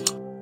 you